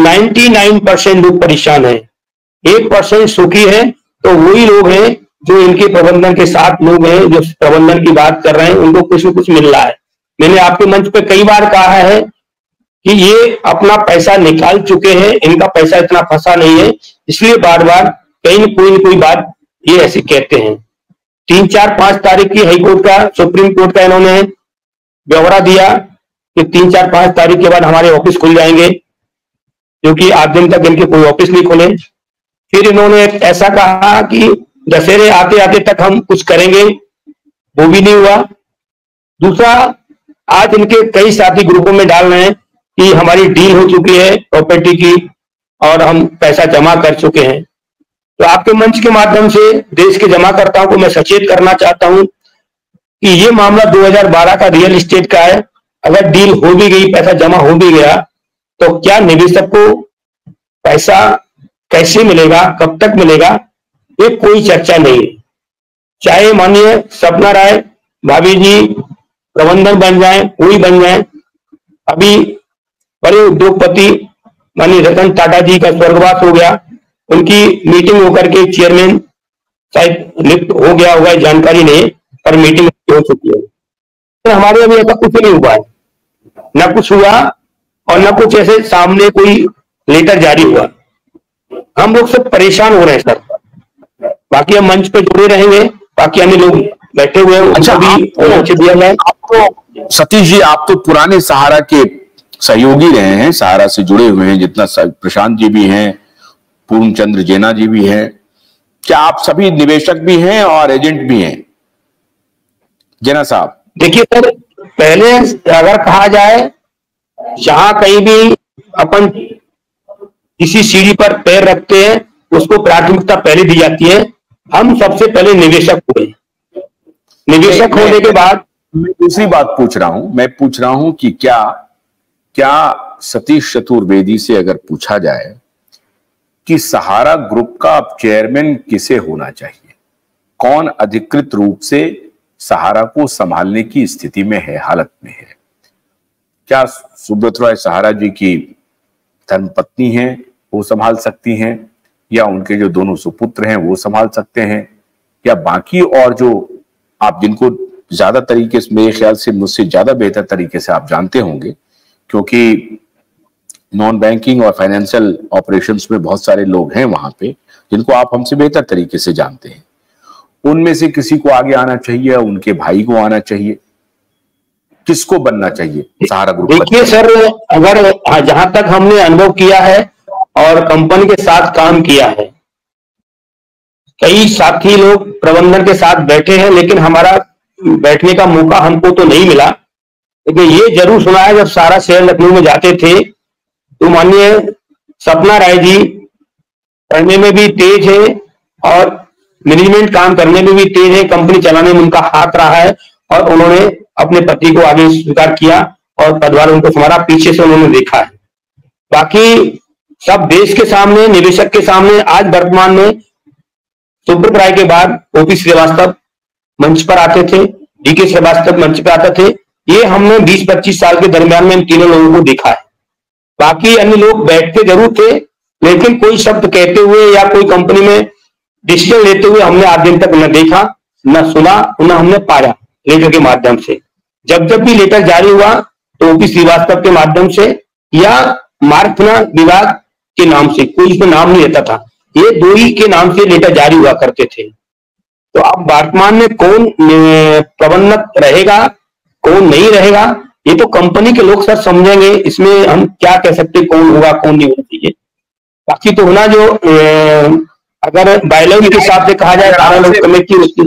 99 percent लोग परेशान है। एक परसेंट सुखी है तो वही लोग हैं जो इनके प्रबंधन के साथ लोग हैं, जो प्रबंधन की बात कर रहे हैं, उनको कुछ न कुछ मिल रहा है। मैंने आपके मंच पे कई बार कहा है कि ये अपना पैसा निकाल चुके हैं, इनका पैसा इतना फंसा नहीं है, इसलिए बार बार कहीं कोई कोई बात ये ऐसे कहते हैं। तीन चार पाँच तारीख की हाईकोर्ट का, सुप्रीम कोर्ट का इन्होंने ब्यौरा दिया कि तीन चार पाँच तारीख के बाद हमारे ऑफ़िस खुल जाएँगे। क्योंकि आज दिन तक इनके कोई ऑफ़िस नहीं खुले। फिर इन्होंने ऐसा कहा कि दशहरे आते आते तक हम कुछ करेंगे, वो भी नहीं हुआ। दूसरा, आज इनके कई साथी ग्रुपों में डाल रहे हैं कि हमारी डील हो चुकी है प्रॉपर्टी की और हम पैसा जमा कर चुके हैं। तो आपके मंच के माध्यम से देश के जमाकर्ताओं को मैं सचेत करना चाहता हूँ कि ये मामला 2012 का रियल एस्टेट का है। अगर डील हो भी गई, पैसा जमा हो भी गया तो क्या निवेशक को पैसा कैसे मिलेगा, कब तक मिलेगा, ये कोई चर्चा नहीं। चाहे माननीय सपना राय, भाभी जी प्रबंधन बन जाए, कोई बन जाए, अभी बड़े उद्योगपति मानी रतन टाटा जी का स्वर्गवास हो गया, उनकी मीटिंग होकर के चेयरमैन शायद लिप्त हो गया होगा जानकारी नहीं, पर मीटिंग हो चुकी है। तो हमारे अभी ऐसा कुछ नहीं हुआ है। न कुछ हुआ और न कुछ ऐसे सामने कोई लेटर जारी हुआ। हम लोग सब परेशान हो रहे हैं सर। बाकी हम मंच पे जुड़े रहेंगे बाकी हमें लोग बैठे हुए हैं अच्छा भी दिया जाए। आपको सतीश जी आप तो पुराने सहारा के सहयोगी रहे हैं सहारा से जुड़े हुए हैं जितना प्रशांत जी भी हैं पूर्ण चंद्र जेना जी भी हैं। क्या आप सभी निवेशक भी हैं और एजेंट भी हैं? जेना साहब। देखिए सर पहले अगर कहा जाए जहाँ कहीं भी अपन किसी सीढ़ी पर पैर रखते हैं उसको प्राथमिकता पहले दी जाती है। हम सबसे पहले निवेशक हुए। निवेशक होने के बाद मैं दूसरी बात पूछ रहा हूँ। मैं पूछ रहा हूँ कि क्या क्या सतीश चतुर्वेदी से अगर पूछा जाए कि सहारा ग्रुप का अब चेयरमैन किसे होना चाहिए? कौन अधिकृत रूप से सहारा को संभालने की स्थिति में है हालत में है? क्या सुब्रत रॉय सहारा जी की धर्मपत्नी है, वो संभाल सकती हैं, या उनके जो दोनों सुपुत्र हैं, वो संभाल सकते हैं? या बाकी और जो आप जिनको ज़्यादा तरीके से, मेरे ख्याल से मुझसे ज़्यादा बेहतर तरीके से आप जानते होंगे, क्योंकि नॉन बैंकिंग और फाइनेंशियल ऑपरेशंस में बहुत सारे लोग हैं वहाँ पे, जिनको आप हमसे बेहतर तरीके से जानते हैं। उनमें से किसी को आगे आना चाहिए उनके भाई को आना चाहिए? किसको बनना चाहिए? सहारा ग्रुप देखिए सर अगर हाँ, जहाँ तक हमने अनुभव किया है और कंपनी के साथ काम किया है कई साथी लोग प्रबंधन के साथ बैठे हैं लेकिन हमारा बैठने का मौका हमको तो नहीं मिला। लेकिन ये ज़रूर सुना है जब सारा शहर लखनऊ में जाते थे तो माननीय सपना राय जी पढ़ने में भी तेज है और मैनेजमेंट काम करने में भी तेज है कंपनी चलाने में उनका हाथ रहा है। और उन्होंने अपने पति को आगे स्वीकार किया और पदवार उनको हमारा पीछे से उन्होंने देखा है। बाकी सब देश के सामने, निवेशक के सामने, आज वर्तमान में सुब्रत राय के बाद ओपी श्रीवास्तव मंच पर आते थे डीके श्रीवास्तव मंच पर आते थे। ये हमने 20-25 साल के दरमियान में इन तीनों लोगों को देखा है। बाकी अन्य लोग बैठते ज़रूर थे, लेकिन कोई शब्द कहते हुए या कोई कंपनी में डिसीज़न लेते हुए हमने आज दिन तक न देखा, न सुना, न हमने पाया। लेटर के माध्यम से। जब जब भी लेटर जारी हुआ तो ओपी श्रीवास्तव के माध्यम से या मार्ग विभाग के नाम से, कोई इसमें नाम नहीं रहता था। ये दो ही के नाम से लेटर जारी हुआ करते थे। तो अब वर्तमान में कौन प्रबंधक रहेगा, कौन नहीं रहेगा, ये तो कंपनी के लोग सर समझेंगे, इसमें हम क्या कह सकते कौन होगा, कौन नहीं होना चाहिए बाकी तो होना जो अगर बायोलॉजी के हिसाब से कहा जाए कमेटी उसकी